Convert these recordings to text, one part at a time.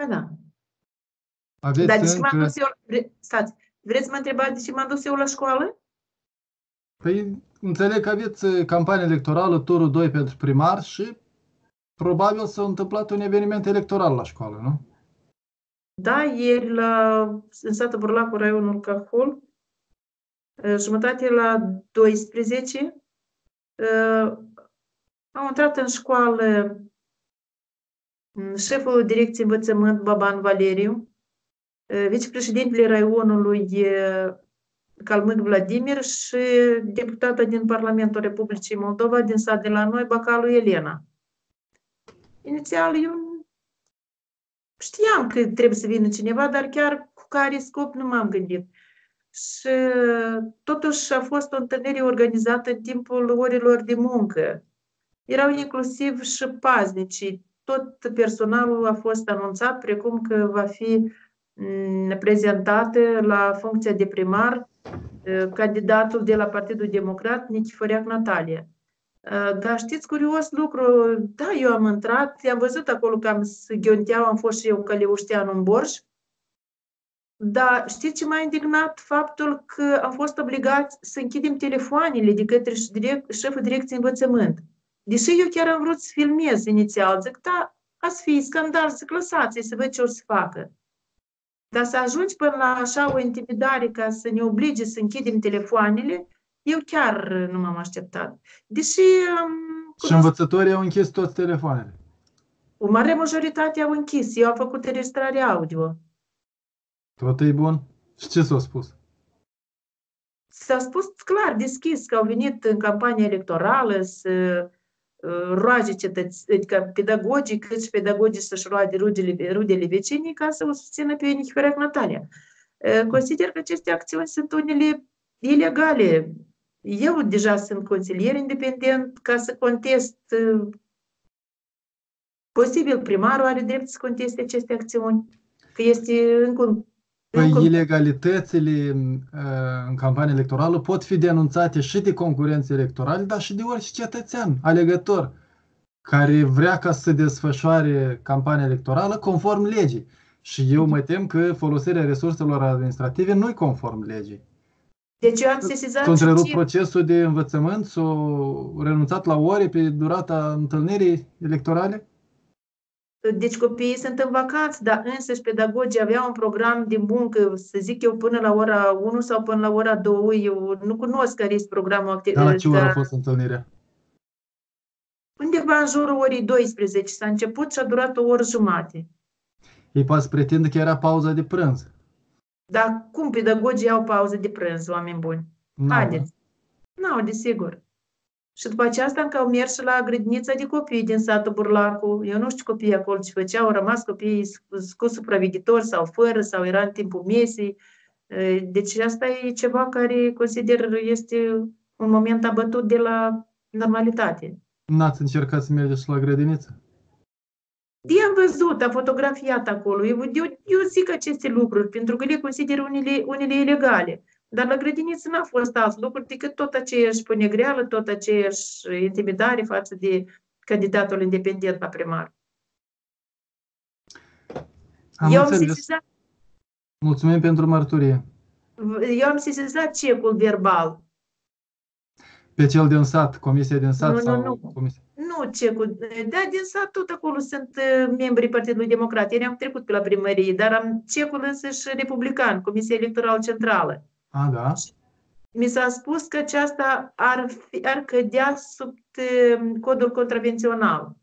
Păi da. Aveți Dar de ce încă... m-am dus eu... vre- Stați, vreți să mă întrebați de ce m-am dus eu la școală? Păi înțeleg că aveți uh, campanie electorală, turul 2 pentru primar și probabil s-a întâmplat un eveniment electoral la școală, nu? Da, ieri la, în satul Burlacul, raionul Cahul, eh, jumătate la 12, eh, au intrat în școală mm, șeful direcției învățământ Baban Valeriu, eh, vicepreședintele raionului eh, Calmâc Vladimir și deputata din Parlamentul Republicii Moldova din sat de la noi, Bacalu Elena. Inițial eu știam că trebuie să vină cineva, dar chiar cu care scop nu m-am gândit. Și totuși a fost o întâlnire organizată în timpul orilor de muncă. Erau inclusiv și paznicii. Tot personalul a fost anunțat, precum că va fi mm, prezentat la funcția de primar eh, candidatul de la Partidul Democrat, Nichiforeac Natalia. Uh, Dar știți, curios lucru, da, eu am intrat, am văzut acolo că am să ghionteau, am fost și eu căleuștean în borș, dar știți ce m-a indignat? Faptul că am fost obligați să închidem telefoanele de către ș- direct, șeful direcției învățământ. Deși eu chiar am vrut să filmez inițial, zic, da, a să fie scandal, zic, lăsați-i să văd ce o să facă. Dar să ajungi până la așa o intimidare ca să ne oblige să închidem telefoanele, eu chiar nu m-am așteptat. Deși um, Și cunosc- învățătorii au închis toți telefoanele. o mare majoritate au închis. Eu am făcut înregistrare audio. Tot e bun? Și ce s-a spus? S-a spus clar, deschis, că au venit în campania electorală să uh, roage cetăți, adică pedagogii, cât și pedagogii să-și roage rudele, rudele vecinii ca să o susțină pe Nichiferec Natalia. Uh, Consider că aceste acțiuni sunt unele ilegale. Eu deja sunt consilier independent ca să contest. uh, Posibil primarul are drept să conteste aceste acțiuni, că este încă un Păi încă- ilegalitățile uh, în campanie electorală pot fi denunțate și de concurenți electorali, dar și de orice cetățean alegător care vrea ca să desfășoare campania electorală conform legii. Și eu mă tem că folosirea resurselor administrative nu-i conform legii. Deci eu am sesizat S-a întrerupt și- procesul de învățământ, s-a renunțat la ore pe durata întâlnirii electorale? Deci copiii sunt în vacanță, dar însăși pedagogii aveau un program de muncă, să zic eu, până la ora 1 sau până la ora 2. Eu nu cunosc care este programul activ. Dar la ce oră a fost întâlnirea? Undeva în jurul orei 12 s-a început și a durat o oră jumate. Ei poate să pretindă că era pauza de prânz. Dar cum pedagogii au pauză de prânz, oameni buni? Nu, Haideți. Nu, desigur. Și după aceasta încă au mers și la grădinița de copii din satul Burlacu. Eu nu știu copiii acolo ce făceau, au rămas copiii sc- cu supraveghetori sau fără, sau era în timpul mesei. E, Deci asta e ceva care consider este un moment abătut de la normalitate. N-ați încercat să mergeți și la grădiniță? I-am văzut, am fotografiat acolo. Eu, eu, eu zic aceste lucruri, pentru că le consider unele, unele ilegale. Dar la grădiniță n-a fost alt lucru decât tot aceeași ponegreală, tot aceeași intimidare față de candidatul independent la primar. Am eu, am înțeles. sesizat, Mulțumim pentru mărturie. eu am sesizat cecul verbal. Pe cel din sat, comisia din sat Nu, nu, sau nu. comisia? Nu cecul, da, din sat tot acolo sunt uh, membrii Partidului Democrat. Ieri am trecut pe la primărie, dar am cecul însăși republican, Comisia Electorală Centrală. A, da? mi s-a spus că aceasta ar, fi, ar cădea sub uh, codul contravențional.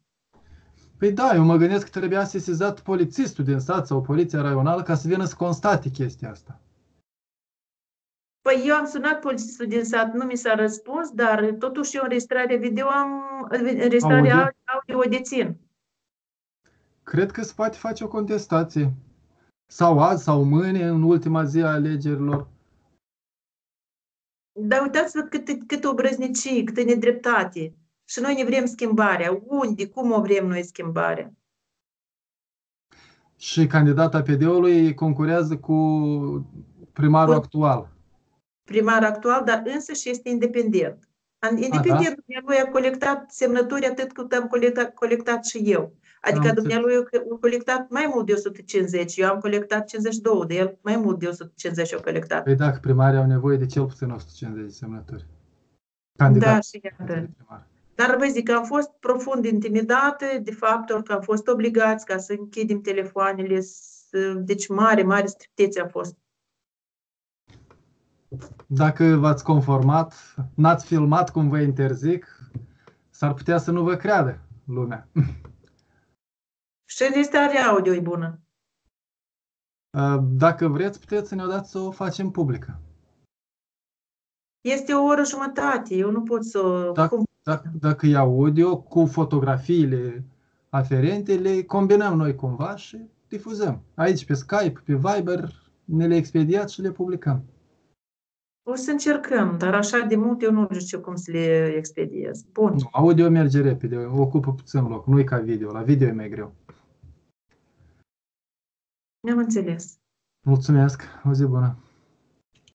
Păi da, eu mă gândesc că trebuia sesizat polițistul din sat sau poliția raională ca să vină să constate chestia asta. Păi eu am sunat polițistul din sat, nu mi s-a răspuns, dar totuși eu înregistrare video am, înregistrare Audio? audio o dețin. Cred că se poate face o contestație. Sau azi sau mâine, în ultima zi a alegerilor. Dar uitați-vă cât, cât obrăznicie, câtă nedreptate. Și noi ne vrem schimbarea. Unde, cum o vrem noi schimbarea? Și candidata PD-ului concurează cu primarul Cu- actual. Primar actual, dar însă și este independent. An- Independent, lui a colectat semnături atât cât am colectat, colectat și eu. Adică Am dumnealui a colectat mai mult de 150, eu am colectat 52, de el mai mult de 150 au colectat. Păi dacă primarii au nevoie de cel puțin 150 de semnături. Da, Candidați și de iată. primar. Dar vă zic că am fost profund intimidată de faptul că am fost obligați ca să închidem telefoanele, să... deci mare, mare strictețe a fost. Dacă v-ați conformat, n-ați filmat cum vă interzic, s-ar putea să nu vă creadă lumea. Și înregistrarea audio e bună. Dacă vreți, puteți să ne-o dați să o facem publică. Este o oră jumătate, eu nu pot să... Dacă, cum? dacă, dacă e audio cu fotografiile aferente, le combinăm noi cumva și difuzăm. Aici pe Skype, pe Viber, ne le expediați și le publicăm. O să încercăm, dar așa de mult eu nu știu cum să le expediez. Bun. Nu, audio merge repede, ocupă puțin loc, nu e ca video, la video e mai greu. Ne-am înțeles. Mulțumesc, o zi bună!